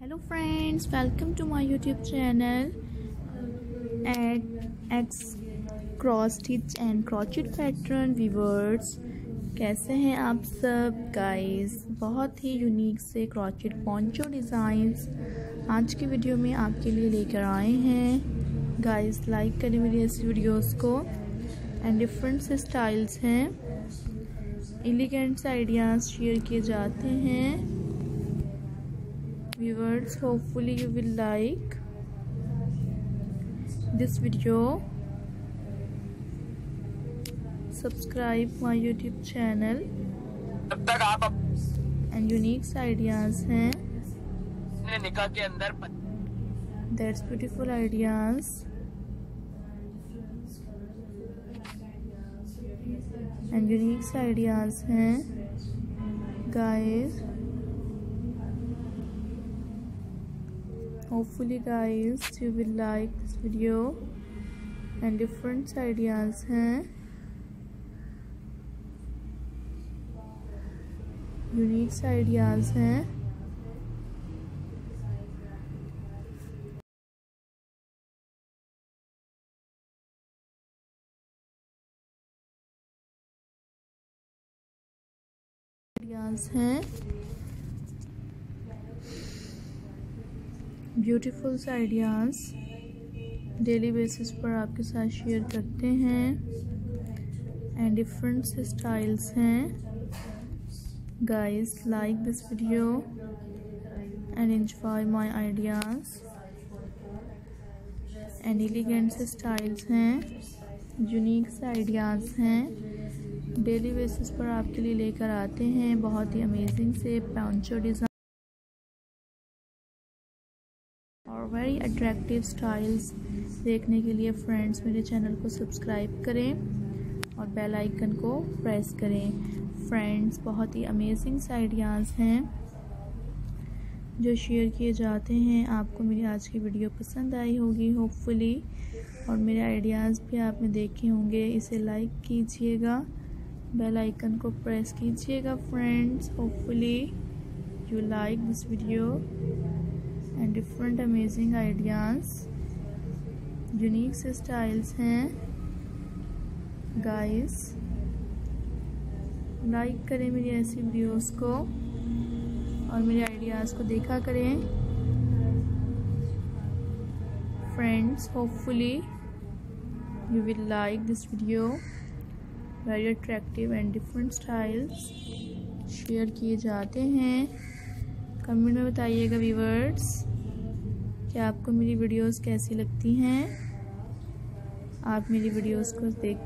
hello friends welcome to my YouTube channel x cross stitch and crochet pattern viewers. कैसे हैं आप सब guys बहुत ही यूनिक से क्रॉचेट पॉन्चो डिज़ाइंस आज की वीडियो में आपके लिए लेकर आए हैं। गाइस लाइक करें मेरी इस वीडियोस को। एंड डिफरेंट से स्टाइल्स हैं। एलिगेंट्स आइडियाज़ शेयर किए जाते हैं। Viewers hopefully you will like this video subscribe my youtube channel and unique ideas हैं निकाह के अंदर that's beautiful ideas and unique ideas हैं guys hopefully guys you will like this video and different ideas हैं unique ideas हैं ideas हैं beautiful ideas daily basis पर आपके साथ शेयर करते हैं एंड डिफरेंट से स्टाइल्स हैं। Guys like this video and enjoy my ideas and elegant से स्टाइल्स हैं यूनिक से आइडियाज़ हैं। डेली बेसिस पर आपके लिए लेकर आते हैं, बहुत ही अमेजिंग से पांचो डिज़ाइन वेरी अट्रैक्टिव स्टाइल्स देखने के लिए फ्रेंड्स मेरे चैनल को सब्सक्राइब करें और बेल आइकन को प्रेस करें। फ्रेंड्स बहुत ही अमेजिंग आइडियाज़ हैं जो शेयर किए जाते हैं। आपको मेरी आज की वीडियो पसंद आई होगी होपफुली और मेरे आइडियाज़ भी आपने देखे होंगे। इसे लाइक कीजिएगा बेल आइकन को प्रेस कीजिएगा friends hopefully you like this video and different amazing ideas unique से स्टाइल्स हैं. गाइस लाइक करें मेरी ऐसी वीडियोस को और मेरे आइडियाज़ को देखा करें. Friends hopefully you will like this video very attractive and different styles share किए जाते हैं. कमेंट में बताइएगा व्यूवर्स कि आपको मेरी वीडियोस कैसी लगती हैं। आप मेरी वीडियोस को देख